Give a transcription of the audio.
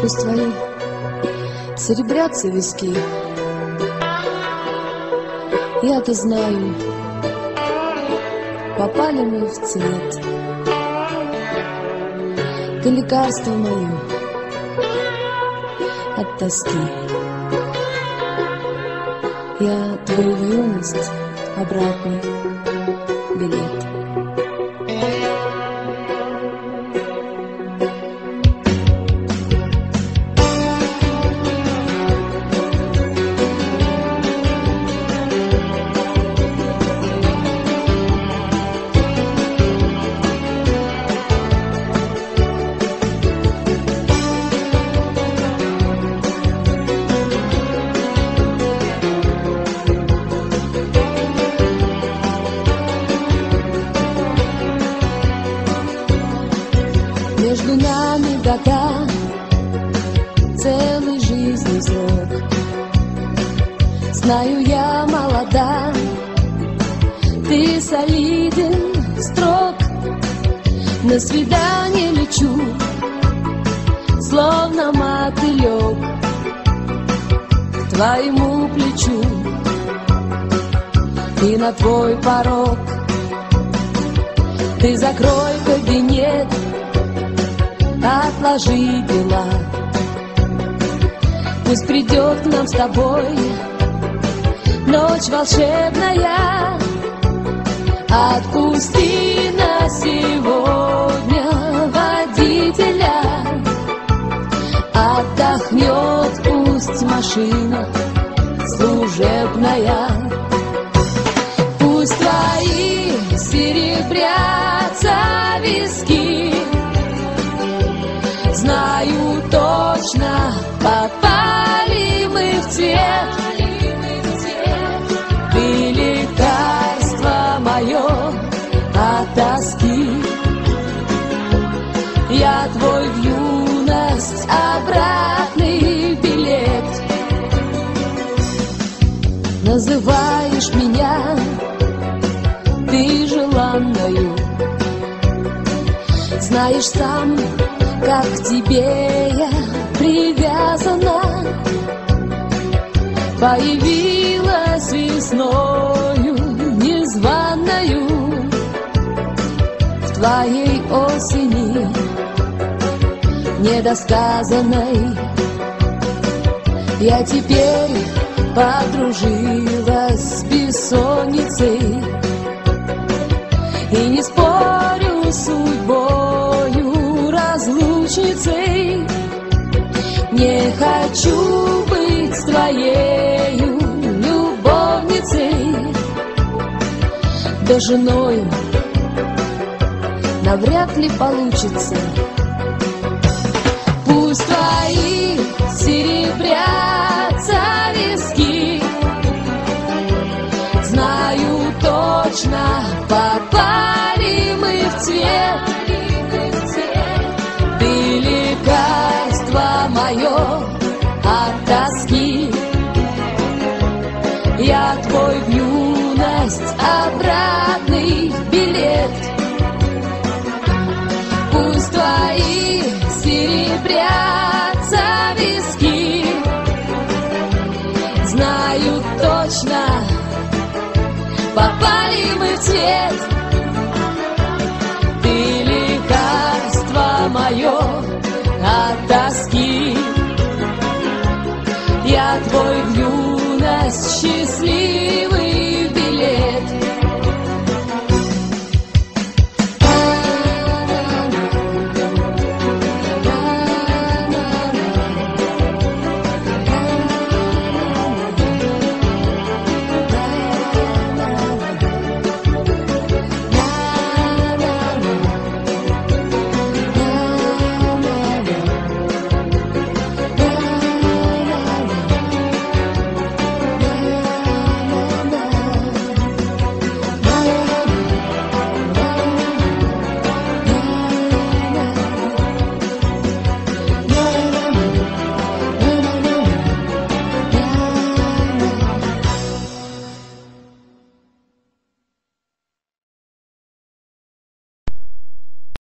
Пусть твои серебрятся виски, Я-то знаю, попали мы в цвет. Ты лекарство мое от тоски. Я твою юность обратный билет. Между нами года, целый жизни срок. Знаю, я молода, ты солиден, строг. На свидание лечу, словно мотылек к твоему плечу и на твой порог. Ты закрой кабинет, отложи дела. Пусть придет к нам с тобой ночь волшебная. Отпусти на сегодня водителя. Отдохнет пусть машина служебная. Пусть твои серебрятся юность обратный билет. Называешь меня ты желанною. Знаешь сам, как к тебе я привязана. Появилась весною незваною в твоей осени недосказанной. Я теперь подружилась с бессонницей и не спорю с судьбою разлучницей. Не хочу быть твоею любовницей, да женою навряд ли получится. Пусть твои серебрятся виски, знаю точно, попали мы в цвет. Ты лекарство мое от тоски. Я твой в обратный билет. Точно, попали мы в цвет. Ты лекарство мое от тоски. Я твой в юность счастлив.